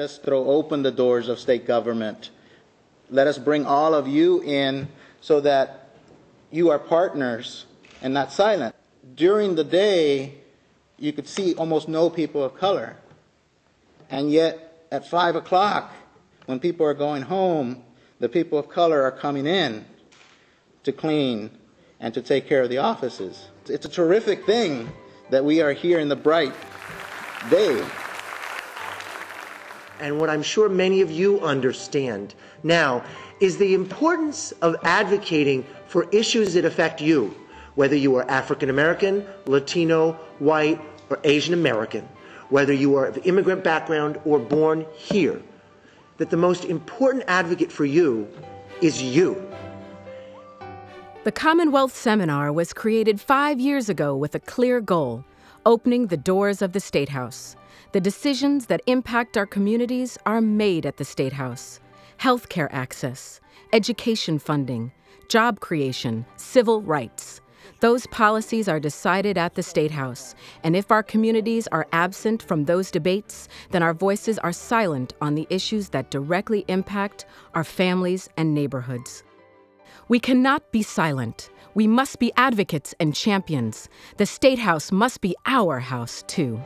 Let us throw open the doors of state government. Let us bring all of you in so that you are partners and not silent. During the day, you could see almost no people of color. And yet, at 5 o'clock, when people are going home, the people of color are coming in to clean and to take care of the offices. It's a terrific thing that we are here in the bright day. And what I'm sure many of you understand now is the importance of advocating for issues that affect you, whether you are African American, Latino, white, or Asian American, whether you are of immigrant background or born here, that the most important advocate for you is you. The Commonwealth Seminar was created five years ago with a clear goal opening the doors of the State House. The decisions that impact our communities are made at the State House healthcare access, education funding, job creation, civil rights. Those policies are decided at the State House, and if our communities are absent from those debates, then our voices are silent on the issues that directly impact our families and neighborhoods. We cannot be silent. We must be advocates and champions. The State House must be our house, too.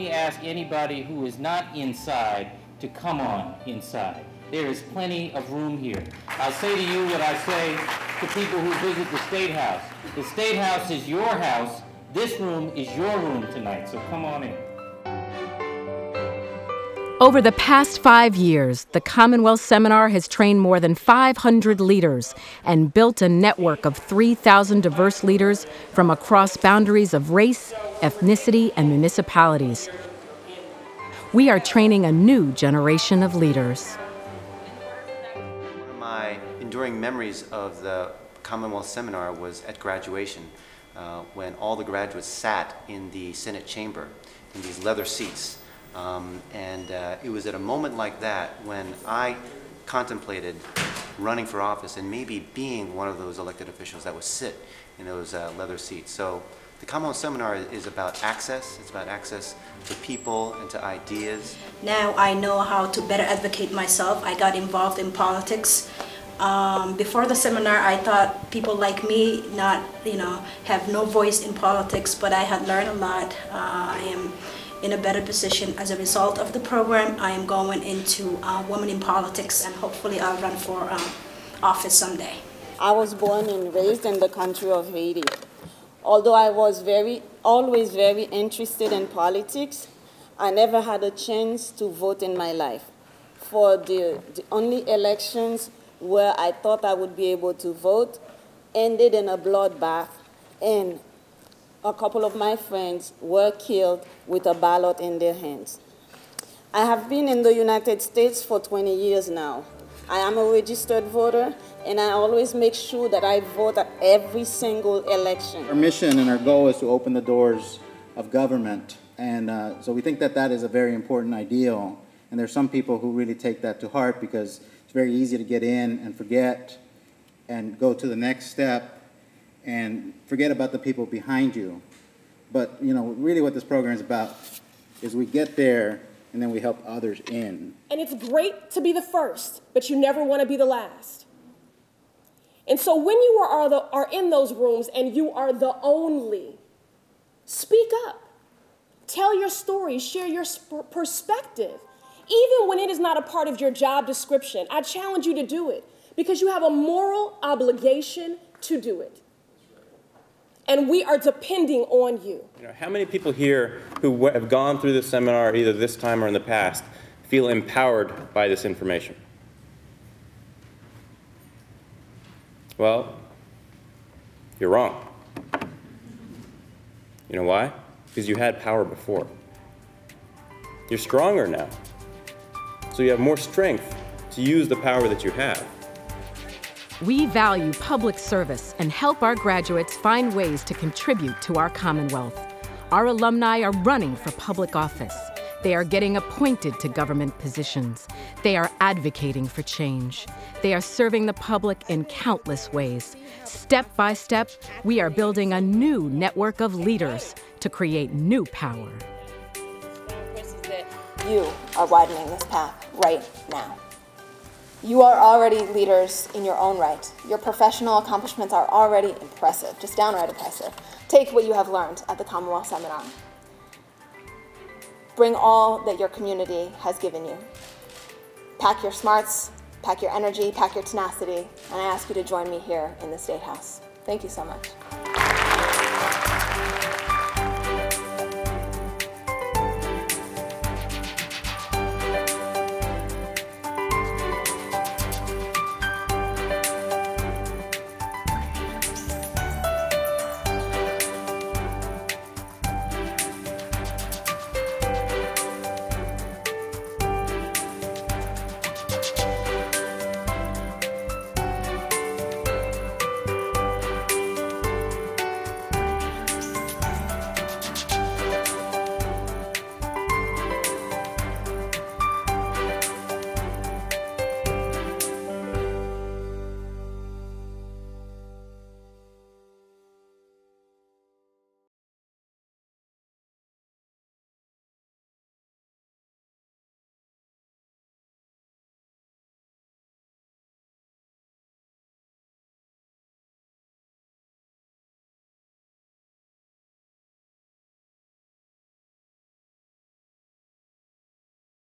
Me ask anybody who is not inside to come on inside. There is plenty of room here. I'll say to you what I say to people who visit the State House. The State House is your house. This room is your room tonight, so come on in. Over the past five years, the Commonwealth Seminar has trained more than 500 leaders and built a network of 3,000 diverse leaders from across boundaries of race, ethnicity, and municipalities. We are training a new generation of leaders My enduring memories of the Commonwealth Seminar was at graduation uh, when all the graduates sat in the Senate chamber in these leather seats. Um, and uh, it was at a moment like that when I contemplated running for office and maybe being one of those elected officials that would sit in those uh, leather seats. So the Commonwealth Seminar is about access. It's about access to people and to ideas. Now I know how to better advocate myself. I got involved in politics um, before the seminar, I thought people like me not, you know, have no voice in politics, but I had learned a lot. Uh, I am in a better position as a result of the program. I am going into uh, Women in Politics, and hopefully I'll run for um, office someday. I was born and raised in the country of Haiti. Although I was very, always very interested in politics, I never had a chance to vote in my life. For the, the only elections where I thought I would be able to vote ended in a bloodbath, and a couple of my friends were killed with a ballot in their hands. I have been in the United States for 20 years now. I am a registered voter, and I always make sure that I vote at every single election. Our mission and our goal is to open the doors of government, and uh, so we think that that is a very important ideal. And there's some people who really take that to heart because it's very easy to get in and forget and go to the next step and forget about the people behind you. But, you know, really what this program is about is we get there and then we help others in. And it's great to be the first, but you never want to be the last. And so when you are, are, the, are in those rooms and you are the only, speak up. Tell your story, share your perspective even when it is not a part of your job description. I challenge you to do it because you have a moral obligation to do it. And we are depending on you. you know, how many people here who have gone through this seminar either this time or in the past feel empowered by this information? Well, you're wrong. You know why? Because you had power before. You're stronger now so you have more strength to use the power that you have. We value public service and help our graduates find ways to contribute to our Commonwealth. Our alumni are running for public office. They are getting appointed to government positions. They are advocating for change. They are serving the public in countless ways. Step by step, we are building a new network of leaders to create new power. you are widening this path right now. You are already leaders in your own right. Your professional accomplishments are already impressive, just downright impressive. Take what you have learned at the Commonwealth Seminar. Bring all that your community has given you. Pack your smarts, pack your energy, pack your tenacity, and I ask you to join me here in the State House. Thank you so much.